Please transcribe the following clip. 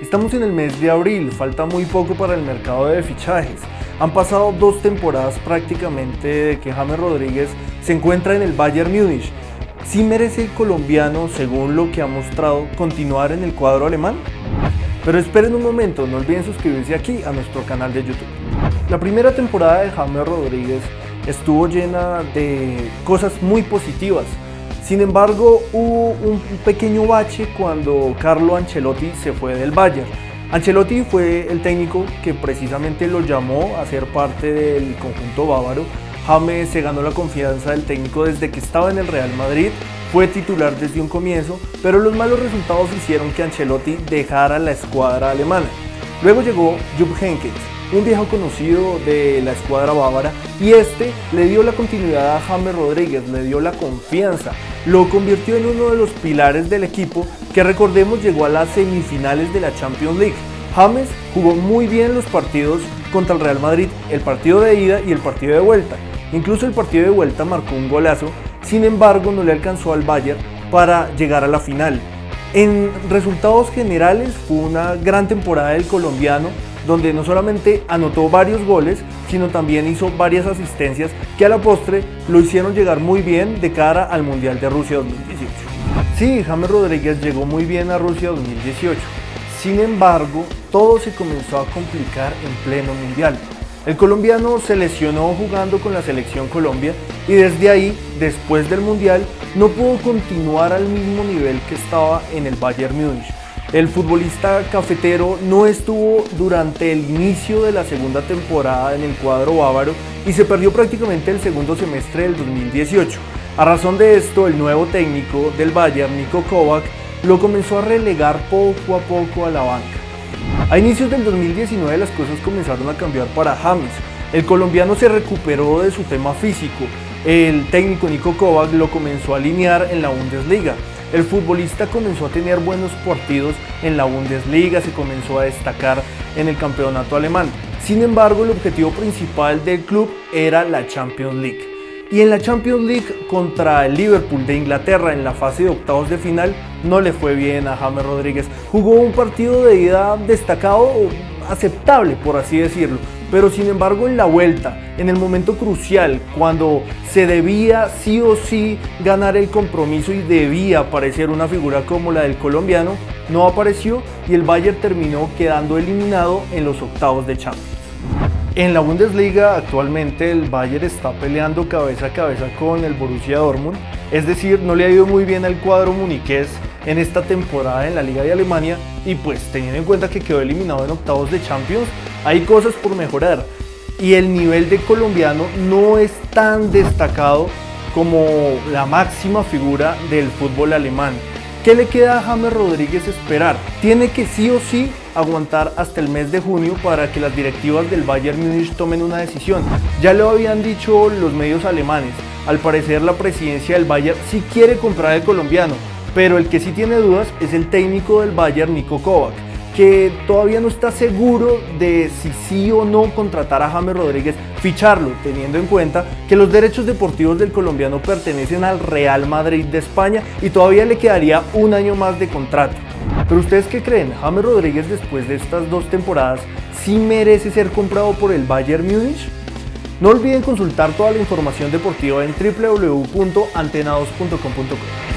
Estamos en el mes de abril, falta muy poco para el mercado de fichajes. Han pasado dos temporadas prácticamente de que James Rodríguez se encuentra en el Bayern Múnich. ¿Sí merece el colombiano, según lo que ha mostrado, continuar en el cuadro alemán? Pero esperen un momento, no olviden suscribirse aquí a nuestro canal de YouTube. La primera temporada de James Rodríguez estuvo llena de cosas muy positivas. Sin embargo, hubo un pequeño bache cuando Carlo Ancelotti se fue del Bayern. Ancelotti fue el técnico que precisamente lo llamó a ser parte del conjunto bávaro. James se ganó la confianza del técnico desde que estaba en el Real Madrid, fue titular desde un comienzo, pero los malos resultados hicieron que Ancelotti dejara la escuadra alemana. Luego llegó Jupp Heynckes, un viejo conocido de la escuadra bávara, y este le dio la continuidad a James Rodríguez, le dio la confianza, lo convirtió en uno de los pilares del equipo que recordemos llegó a las semifinales de la Champions League. James jugó muy bien los partidos contra el Real Madrid, el partido de ida y el partido de vuelta. Incluso el partido de vuelta marcó un golazo, sin embargo no le alcanzó al Bayern para llegar a la final. En resultados generales fue una gran temporada del colombiano, donde no solamente anotó varios goles, sino también hizo varias asistencias que a la postre lo hicieron llegar muy bien de cara al Mundial de Rusia 2018. Sí, James Rodríguez llegó muy bien a Rusia 2018. Sin embargo, todo se comenzó a complicar en pleno mundial. El colombiano se lesionó jugando con la selección Colombia y desde ahí, después del mundial, no pudo continuar al mismo nivel que estaba en el Bayern Múnich. El futbolista cafetero no estuvo durante el inicio de la segunda temporada en el cuadro bávaro y se perdió prácticamente el segundo semestre del 2018. A razón de esto, el nuevo técnico del Bayern, Nico Kovac, lo comenzó a relegar poco a poco a la banca. A inicios del 2019 las cosas comenzaron a cambiar para James. El colombiano se recuperó de su tema físico. El técnico Nico Kovac lo comenzó a alinear en la Bundesliga. El futbolista comenzó a tener buenos partidos en la Bundesliga, se comenzó a destacar en el campeonato alemán. Sin embargo, el objetivo principal del club era la Champions League. Y en la Champions League contra el Liverpool de Inglaterra en la fase de octavos de final no le fue bien a James Rodríguez. Jugó un partido de ida destacado, aceptable por así decirlo, pero sin embargo en la vuelta, en el momento crucial, cuando se debía sí o sí ganar el compromiso y debía aparecer una figura como la del colombiano, no apareció y el Bayern terminó quedando eliminado en los octavos de Champions. En la Bundesliga actualmente el Bayern está peleando cabeza a cabeza con el Borussia Dortmund, es decir, no le ha ido muy bien al cuadro muniqués en esta temporada en la Liga de Alemania y pues teniendo en cuenta que quedó eliminado en octavos de Champions, hay cosas por mejorar y el nivel de colombiano no es tan destacado como la máxima figura del fútbol alemán. ¿Qué le queda a James Rodríguez esperar? Tiene que sí o sí aguantar hasta el mes de junio para que las directivas del Bayern Múnich tomen una decisión. Ya lo habían dicho los medios alemanes. Al parecer la presidencia del Bayern sí quiere comprar al colombiano, pero el que sí tiene dudas es el técnico del Bayern, Nico Kovac, que todavía no está seguro de si sí o no contratar a James Rodríguez, ficharlo, teniendo en cuenta que los derechos deportivos del colombiano pertenecen al Real Madrid de España y todavía le quedaría un año más de contrato. Pero ustedes qué creen, James Rodríguez después de estas dos temporadas sí merece ser comprado por el Bayern Múnich? No olviden consultar toda la información deportiva en www.antenados.com.co.